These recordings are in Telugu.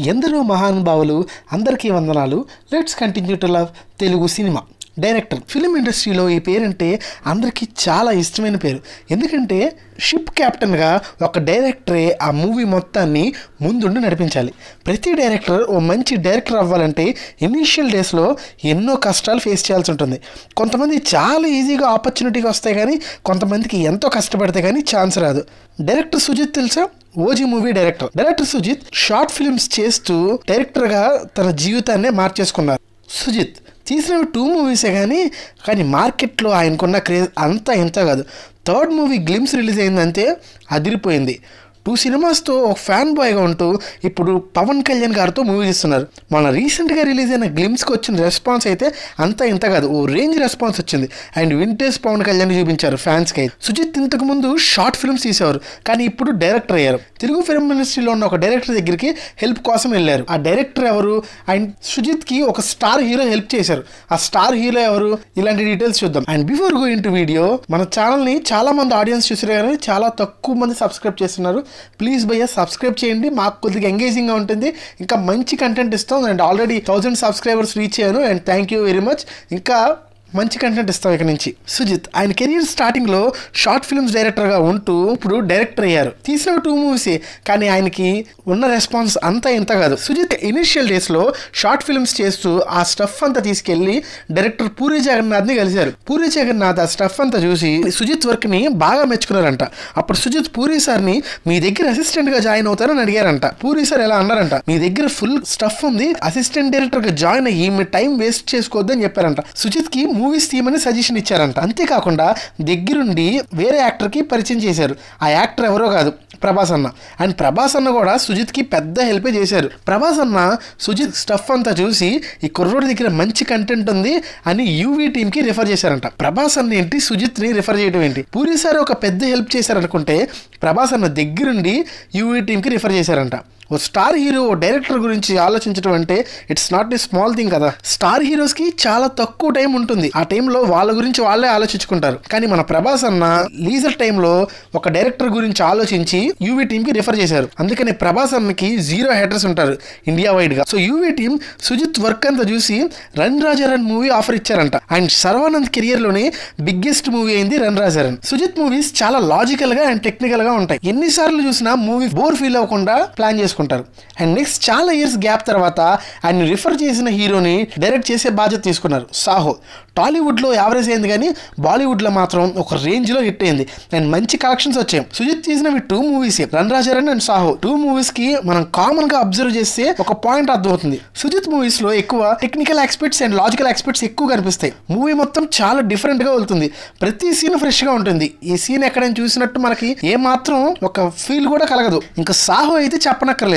ఎందరో మహానుభావులు అందరికీ వందనాలు. Let's continue to love Telugu cinema. Director film ఇండస్ట్రీలో ఈ పేరంటే అందరికీ చాలా ఇష్టమైన పేరు. ఎందుకంటే షిప్ క్యాప్టెన్గా ఒక డైరెక్టరే ఆ మూవీ మొత్తాన్ని ముందుండి నడిపించాలి. ప్రతి డైరెక్టర్ ఓ మంచి డైరెక్టర్ అవ్వాలంటే ఇనీషియల్ డేస్లో ఎన్నో కష్టాలు ఫేస్ చేయాల్సి ఉంటుంది. కొంతమంది చాలా ఈజీగా ఆపర్చునిటీగా వస్తాయి కానీ కొంతమందికి ఎంతో కష్టపడితే కానీ ఛాన్స్ రాదు. డైరెక్టర్ సుజిత్ తెలుసా? OG movie director. Director Sujeeth short films చేస్తూ డైరెక్టర్గా తన జీవితాన్నే మార్చేసుకున్నారు. సుజిత్ తీసినవి టూ మూవీసే కానీ కానీ మార్కెట్లో ఆయనకున్న క్రేజ్ అంతా ఇంత కాదు. థర్డ్ మూవీ గ్లిమ్స్ రిలీజ్ అయిందంటే అదిరిపోయింది. టూ సినిమాస్తో ఒక ఫ్యాన్ బాయ్గా ఉంటూ ఇప్పుడు పవన్ కళ్యాణ్ గారితో మూవీ ఇస్తున్నారు మన రీసెంట్గా రిలీజ్ అయిన గ్లిమ్స్కి వచ్చిన రెస్పాన్స్ అయితే అంత ఇంత కాదు. ఓ రేంజ్ రెస్పాన్స్ వచ్చింది. అండ్ వింటేజ్ పవన్ కళ్యాణ్ చూపించారు ఫ్యాన్స్కి. అయితే సుజిత్ ఇంతకు ముందు షార్ట్ ఫిల్మ్స్ తీసేవారు కానీ ఇప్పుడు డైరెక్టర్ అయ్యారు. తెలుగు ఫిల్మ్ ఇండస్ట్రీలో ఉన్న ఒక డైరెక్టర్ దగ్గరికి హెల్ప్ కోసం వెళ్ళారు. ఆ డైరెక్టర్ ఎవరు? అండ్ సుజిత్కి ఒక స్టార్ హీరో హెల్ప్ చేశారు. ఆ స్టార్ హీరో ఎవరు? ఇలాంటి డీటెయిల్స్ చూద్దాం. And before go to video మన ఛానల్ని చాలా మంది ఆడియన్స్ చూసారు కానీ చాలా తక్కువ మంది సబ్స్క్రైబ్ చేస్తున్నారు. ప్లీజ్ భయ్య సబ్స్క్రైబ్ చేయండి. మాకు కొద్దిగా ఎంగేజింగ్గా ఉంటుంది. ఇంకా మంచి కంటెంట్ ఇస్తాం. And already thousand subscribers reach అయ్యాను. And thank you very much ఇంకా మంచి కంటెంట్ ఇస్తాం ఇక్కడ నుంచి. సుజిత్ ఆయన కెరీర్ స్టార్టింగ్లో షార్ట్ ఫిల్మ్స్ డైరెక్టర్గా ఉంటూ ఇప్పుడు డైరెక్టర్ అయ్యారు. తీసిన టూ మూవీసే కానీ ఆయనకి ఉన్న రెస్పాన్స్ అంతా ఇంత కాదు. సుజిత్ ఇనిషియల్ డేస్లో షార్ట్ ఫిల్మ్స్ చేస్తూ ఆ స్టఫ్ అంతా తీసుకెళ్ళి డైరెక్టర్ పూరి జగన్నాథ్ని కలిశారు. పూరి జగన్నాథ్ ఆ స్టఫ్ అంతా చూసి సుజిత్ వర్క్ని బాగా మెచ్చుకున్నారంట. అప్పుడు సుజిత్ పూరి సార్ని మీ దగ్గర అసిస్టెంట్గా జాయిన్ అవుతారని అడిగారంట. పూరి సార్ ఎలా అన్నారంట మీ దగ్గర ఫుల్ స్టఫ్ ఉంది అసిస్టెంట్ డైరెక్టర్గా జాయిన్ అయ్యి మీ టైం వేస్ట్ చేసుకోవద్దని చెప్పారంట. సుజిత్కి మూవీస్ తీయమని సజెషన్ ఇచ్చారంట. అంతేకాకుండా దగ్గరుండి వేరే యాక్టర్కి పరిచయం చేశారు. ఆ యాక్టర్ ఎవరో కాదు ప్రభాస్ అన్న. అండ్ ప్రభాస్ అన్న కూడా సుజిత్కి పెద్ద హెల్పే చేశారు. ప్రభాస్ అన్న సుజిత్ స్టఫ్ అంతా చూసి ఈ కుర్రోడి దగ్గర మంచి కంటెంట్ ఉంది అని యూవీ టీంకి రిఫర్ చేశారంట. ప్రభాస్ అన్న ఏంటి సుజిత్ని రిఫర్ చేయడం ఏంటి? పూరి సార్ ఒక పెద్ద హెల్ప్ చేశారనుకుంటే ప్రభాస్ అన్న దగ్గరుండి యూవీ టీంకి రిఫర్ చేశారంట. ఓ స్టార్ హీరో ఓ డైరెక్టర్ గురించి ఆలోచించడం అంటే it's not a small thing కదా. స్టార్ హీరోస్కి చాలా తక్కువ టైం ఉంటుంది. ఆ టైంలో వాళ్ళ గురించి వాళ్ళే ఆలోచించుకుంటారు. కానీ మన ప్రభాస్ అన్న లీజర్ టైంలో ఒక డైరెక్టర్ గురించి ఆలోచించి యూవీ టీమ్కి రిఫర్ చేశారు. అందుకని ప్రభాస్ అన్నకి జీరో హెడర్స్ ఉంటారు ఇండియా వైడ్గా. So UV team Sujeeth work అంతా చూసి రన్ రాజారన్ మూవీ ఆఫర్ ఇచ్చారంట. అండ్ సర్వానంద్ కెరియర్లోనే బిగ్గెస్ట్ మూవీ అయింది రన్ రాజారన్ సుజిత్ మూవీస్ చాలా లాజికల్గా అండ్ టెక్నికల్గా ఉంటాయి. ఎన్నిసార్లు చూసినా మూవీ బోర్ ఫీల్ అవ్వకుండా ప్లాన్ చేసుకుంటారు. అండ్ నెక్స్ట్ చాలా ఇయర్స్ గ్యాప్ తర్వాత ఆయన రిఫర్ చేసిన హీరోని డైరెక్ట్ చేసే బాధ్యత తీసుకున్నారు. సాహో టాలీవుడ్లో యావరేజ్ అయింది కానీ బాలీవుడ్లో మాత్రం ఒక రేంజ్లో హిట్ అయింది. అండ్ మంచి కలెక్షన్స్ వచ్చాయి. సుజిత్ చేసినవి two movies Run Raja Run and Saaho two మూవీస్కి మనం కామన్గా అబ్జర్వ్ చేస్తే ఒక పాయింట్ అర్థమవుతుంది. సుజిత్ మూవీస్లో ఎక్కువ technical expects and logical expects ఎక్కువ కనిపిస్తాయి. మూవీ మొత్తం చాలా డిఫరెంట్గా వెళ్తుంది. ప్రతి సీన్ ఫ్రెష్గా ఉంటుంది. ఈ సీన్ ఎక్కడైనా చూసినట్టు మనకి ఏ మాత్రం ఒక ఫీల్ కూడా కలగదు. ఇంకా సాహో అయితే చెప్పనక్కర్లేదు.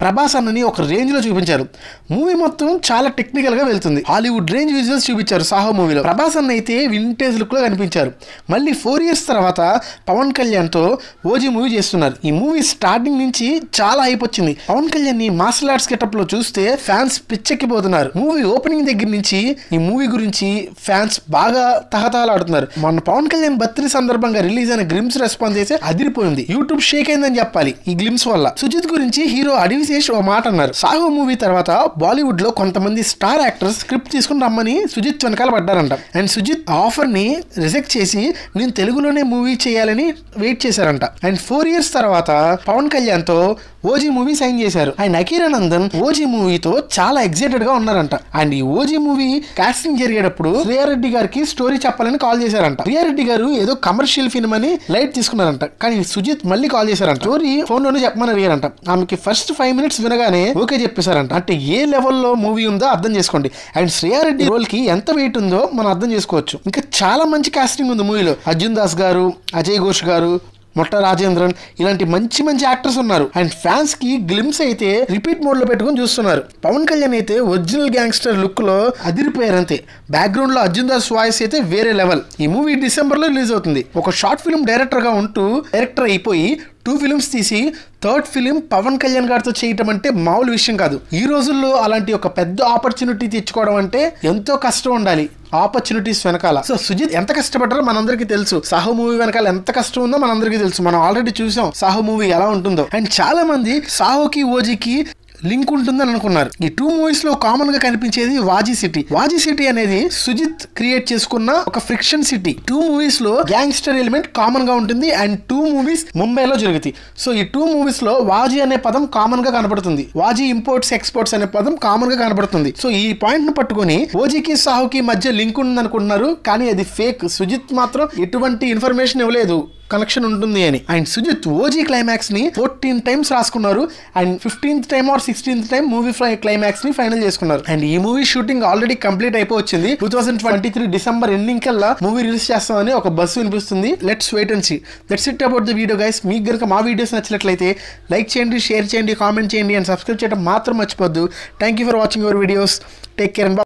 ప్రభాస్ అన్నని ఒక రేంజ్లో చూపించారు. మూవీ మొత్తం చాలా టెక్నికల్గా వెళ్తుంది. హాలీవుడ్ రేంజ్ విజువల్స్ చూపించారు సాహో మూవీలో ప్రభాస్ అన్న అయితే వింటేజ్ లుక్లో కనిపించారు. మళ్ళీ ఫోర్ ఇయర్స్ తర్వాత పవన్ కళ్యాణ్తో ఓజీ మూవీ చేస్తున్నారు. ఈ మూవీ స్టార్టింగ్ నుంచి చాలా హైప్ వచ్చింది. పవన్ కళ్యాణ్ మార్షల్ ఆర్ట్స్ గెటప్లో చూస్తే ఫ్యాన్స్ పిచ్చెక్కిపోతున్నారు. మూవీ ఓపెనింగ్ దగ్గర నుంచి ఈ మూవీ గురించి ఫ్యాన్స్ బాగా తహతహలాడుతున్నారు. మొన్న పవన్ కళ్యాణ్ బర్త్డే సందర్భంగా రిలీజ్ అయిన గ్లిమ్స్ రెస్పాన్స్ అయితే అదిరిపోయింది. యూట్యూబ్ షేక్ అయిందని చెప్పాలి. ఈ గ్లిమ్స్ వల్ల. సుజిత్ గురించి హీరో హీరో అడివిశేష్ ఓ మాట అన్నారు. సాహో మూవీ తర్వాత బాలీవుడ్లో కొంతమంది స్టార్ యాక్టర్స్ స్క్రిప్ట్ తీసుకుని రమ్మని సుజిత్ వెనకాల పడ్డారంట. అండ్ సుజిత్ ఆఫర్ని రిజెక్ట్ చేసి నేను తెలుగులోనే మూవీ చేయాలని వెయిట్ చేశారంట. అండ్ ఫోర్ ఇయర్స్ తర్వాత పవన్ కళ్యాణ్తో ఓజీ మూవీ సైన్ చేశారు. అండ్ అఖీరానందన్ ఓజీ మూవీతో చాలా ఎక్సైటెడ్గా ఉన్నారంట. అండ్ ఈ ఓజీ మూవీ కాస్టింగ్ జరిగేటప్పుడు రెడ్డి గారికి స్టోరీ చెప్పాలని కాల్ చేశారంట. రెడ్డి గారు ఏదో కమర్షియల్ ఫిల్మ్ అని లైట్ తీసుకున్నారంట. కానీ సుజిత్ మళ్ళీ కాల్ చేశారంట. స్టోరీ ఫోన్లోనే చెప్పమని అడిగారంట. ఆమెకి ఫస్ట్ ఫైవ్ మినిట్స్ వినగానే ఓకే చెప్పేశారంట. అంటే ఏ లెవెల్లో మూవీ ఉందో అర్థం చేసుకోండి. అండ్ శ్రేయారెడ్డి రోల్కి ఎంత వెయిట్ ఉందో మనం అర్థం చేసుకోవచ్చు. ఇంకా చాలా మంచి కాస్టింగ్ ఉంది మూవీలో. అర్జున్ దాస్ గారు అజయ్ ఘోష్ గారు మొట్ట రాజేంద్రన్ ఇలాంటి మంచి మంచి యాక్టర్స్ ఉన్నారు. అండ్ ఫ్యాన్స్కి గ్లిమ్స్ అయితే రిపీట్ మోడ్లో పెట్టుకొని చూస్తున్నారు. పవన్ కళ్యాణ్ అయితే ఒరిజినల్ గ్యాంగ్స్టర్ లుక్లో అదిరిపోయారు అంతే బ్యాక్గ్రౌండ్లో అర్జున్ దాస్ వాయిస్ అయితే వేరే లెవెల్ ఈ మూవీ డిసెంబర్లో రిలీజ్ అవుతుంది. ఒక షార్ట్ ఫిల్మ్ డైరెక్టర్గా ఉంటూ డైరెక్టర్ అయిపోయి టూ ఫిల్మ్స్ తీసి థర్డ్ ఫిలిం పవన్ కళ్యాణ్ గారితో చేయటం అంటే మామూలు విషయం కాదు. ఈ రోజుల్లో అలాంటి ఒక పెద్ద ఆపర్చునిటీ తెచ్చుకోవడం అంటే ఎంతో కష్టం ఉండాలి. ఆపర్చునిటీస్ వెనకాల. సో సుజిత్ ఎంత కష్టపడ్డారో మనందరికీ తెలుసు. సాహో మూవీ వెనకాల ఎంత కష్టం ఉందో మనందరికీ తెలుసు. మనం ఆల్రెడీ చూసాం సాహో మూవీ ఎలా ఉంటుందో. అండ్ చాలా మంది సాహోకి ఓజీకి లింక్ ఉంటుందని అనుకున్నారు. ఈ టూ మూవీస్లో కామన్గా కనిపించేది వాజీ సిటీ. వాజీ సిటీ అనేది సుజిత్ క్రియేట్ చేసుకున్న ఒక ఫ్రిక్షన్ సిటీ టూ మూవీస్లో గ్యాంగ్స్టర్ ఎలిమెంట్ కామన్గా ఉంటుంది అండ్ టూ మూవీస్ ముంబైలో జరుగుతాయి. సో ఈ టూ మూవీస్లో వాజీ అనే పదం కామన్గా కనబడుతుంది. వాజీ ఇంపోర్ట్స్ ఎక్స్పోర్ట్స్ అనే పదం కామన్గా కనబడుతుంది. సో ఈ పాయింట్ను పట్టుకొని ఓజీకి సాహుకి మధ్య లింక్ ఉంది అనుకుంటున్నారు కానీ అది ఫేక్ సుజిత్ మాత్రం ఎటువంటి ఇన్ఫర్మేషన్ ఇవ్వలేదు. కనెక్షన్ ఉంటుంది అని. అండ్ సుజిత్ ఓజీ క్లైమాక్స్ని ఫోర్టీన్ టైమ్స్ రాసుకున్నారు. And fifteenth time or sixteenth time movie క్లైమాక్స్ని final చేసుకున్నారు. అండ్ ఈ movie shooting already complete అయిపోవచ్చింది. Two thousand twenty three December ending కల్లా మూవీ రిలీజ్ చేస్తామని ఒక బస్సు వినిపిస్తుంది. Let's wait and see let's it about the video guys మీకు కనుక మా వీడియోస్ నచ్చినట్లయితే లైక్ చేయండి షేర్ చేయండి కామెంట్ చేయండి అండ్ సబ్స్క్రైబ్ చేయడం మాత్రం మర్చిపోద్దు thank you for watching your videos take care and